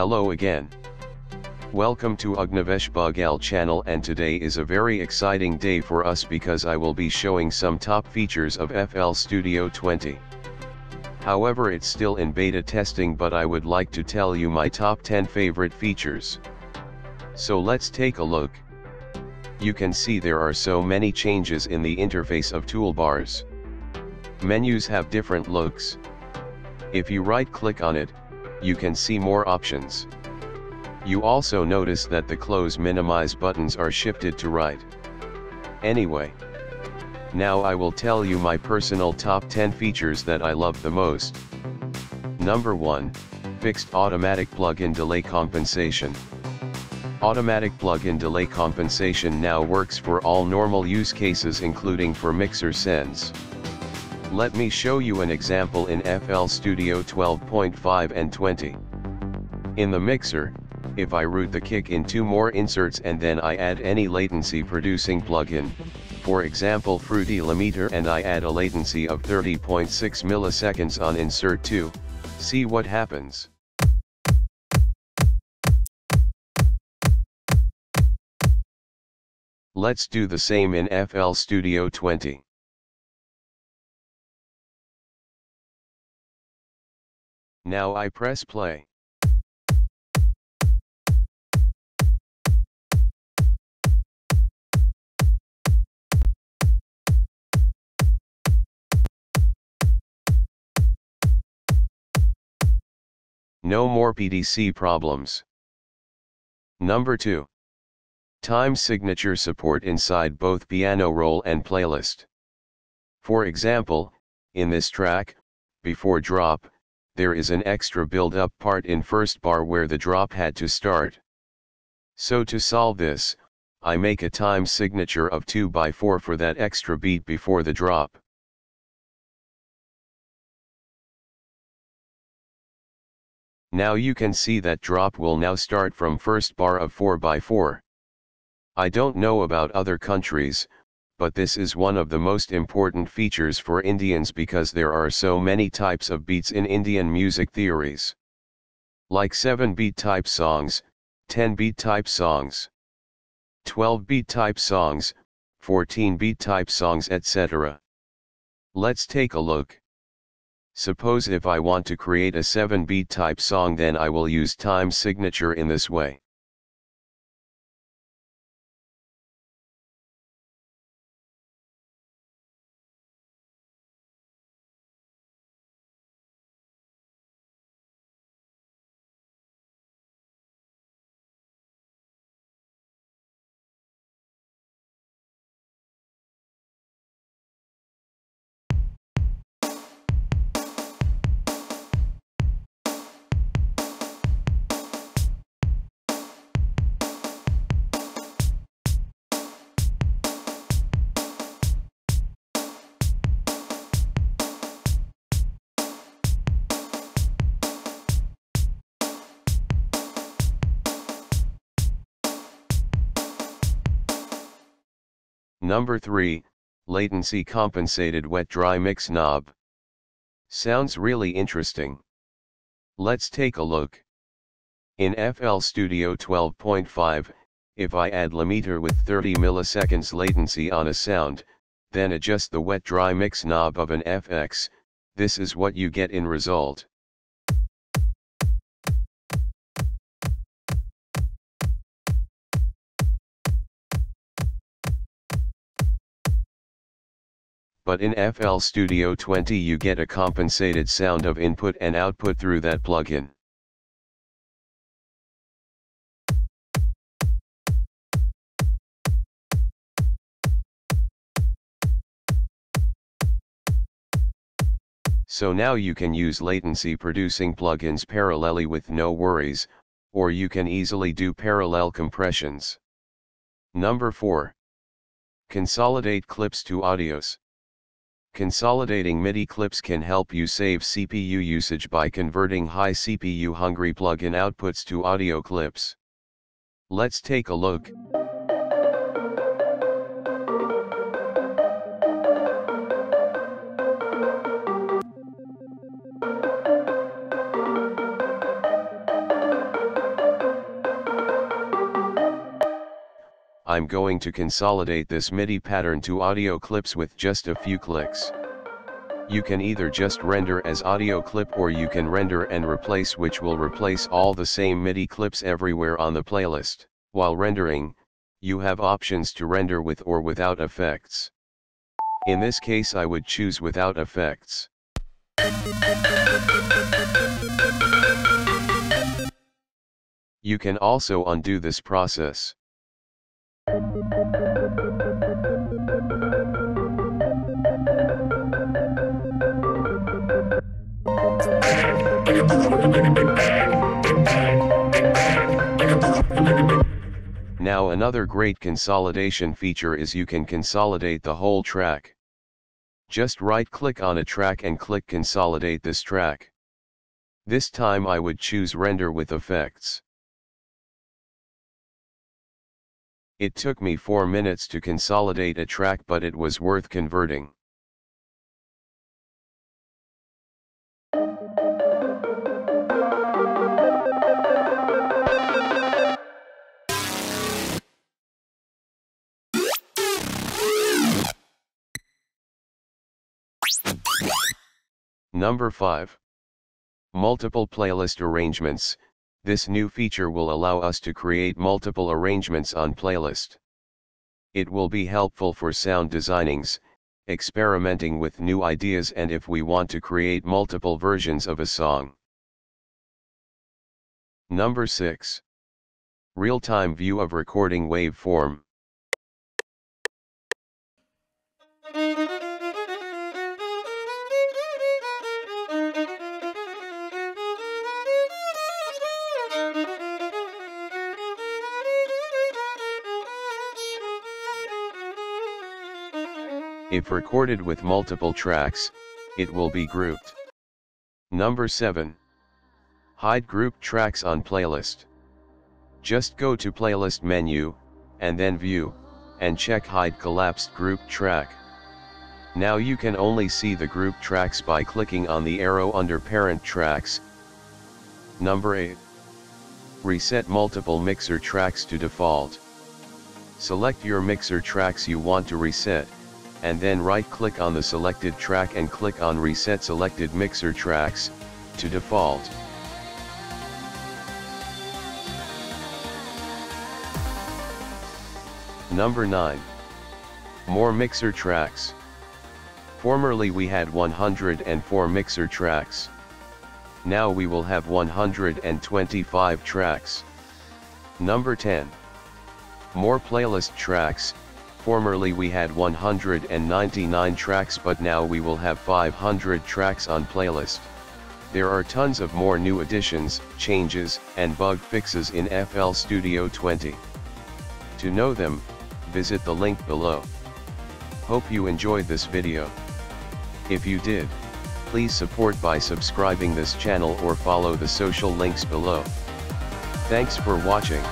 Hello again. Welcome to Agnivesh Baghel channel and today is a very exciting day for us because I will be showing some top features of FL Studio 20. However it's still in beta testing but I would like to tell you my top 10 favorite features. So let's take a look. You can see there are so many changes in the interface of toolbars. Menus have different looks. If you right click on it, you can see more options. You also notice that the close minimize buttons are shifted to right. Anyway. Now I will tell you my personal top 10 features that I love the most. Number 1, Fixed Automatic Plugin Delay Compensation. Automatic plugin delay compensation now works for all normal use cases including for mixer sends. Let me show you an example in FL Studio 12.5 and 20. In the mixer, if I route the kick in two more inserts and then I add any latency producing plugin, for example Fruity Limiter and I add a latency of 30.6 milliseconds on insert 2, see what happens. Let's do the same in FL Studio 20. Now I press play. No more PDC problems. Number 2. Time signature support inside both piano roll and playlist. For example, in this track, before drop, there is an extra build-up part in first bar where the drop had to start. So to solve this, I make a time signature of 2 by 4 for that extra beat before the drop. Now you can see that drop will now start from first bar of 4 by 4. I don't know about other countries, but this is one of the most important features for Indians because there are so many types of beats in Indian music theories. Like 7 beat type songs, 10 beat type songs, 12 beat type songs, 14 beat type songs etc. Let's take a look. Suppose if I want to create a 7 beat type song then I will use time signature in this way. Number 3, Latency Compensated Wet Dry Mix Knob. Sounds really interesting. Let's take a look. In FL Studio 12.5, if I add limiter with 30 milliseconds latency on a sound, then adjust the wet dry mix knob of an FX, this is what you get in result. But in FL Studio 20 you get a compensated sound of input and output through that plugin. So now you can use latency producing plugins parallelly with no worries, or you can easily do parallel compressions. Number 4. Consolidate clips to audios. Consolidating MIDI clips can help you save CPU usage by converting high CPU hungry plugin outputs to audio clips. Let's take a look. I'm going to consolidate this MIDI pattern to audio clips with just a few clicks. You can either just render as audio clip or you can render and replace which will replace all the same MIDI clips everywhere on the playlist. While rendering, you have options to render with or without effects. In this case I would choose without effects. You can also undo this process. Now another great consolidation feature is you can consolidate the whole track. Just right click on a track and click consolidate this track. This time I would choose render with effects. It took me 4 minutes to consolidate a track but it was worth converting. Number 5. Multiple playlist arrangements. This new feature will allow us to create multiple arrangements on playlist. It will be helpful for sound designings, experimenting with new ideas and if we want to create multiple versions of a song. Number 6. Real-time view of recording waveform. If recorded with multiple tracks, it will be grouped. Number 7. Hide group tracks on playlist. Just go to playlist menu, and then view, and check hide collapsed group track. Now you can only see the group tracks by clicking on the arrow under parent tracks. Number 8. Reset multiple mixer tracks to default. Select your mixer tracks you want to reset and then right click on the selected track and click on reset selected mixer tracks, to default. Number 9. More mixer tracks. Formerly we had 104 mixer tracks. Now we will have 125 tracks. Number 10. More playlist tracks, Formerly we had 199 tracks but now we will have 500 tracks on playlist. There are tons of more new additions, changes, and bug fixes in FL Studio 20. To know them, visit the link below. Hope you enjoyed this video. If you did, please support by subscribing this channel or follow the social links below. Thanks for watching.